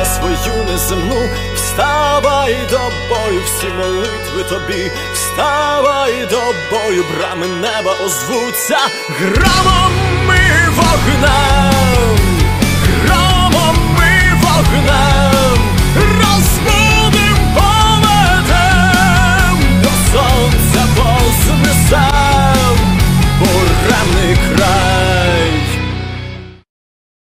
за свою неземну, вставай до бою, всі молитви тобі, вставай до бою, брами неба озвуться. Громом і вогнем, громом і вогнем, розбудим пометем, до сонця вознесем, буремний край.